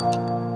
Música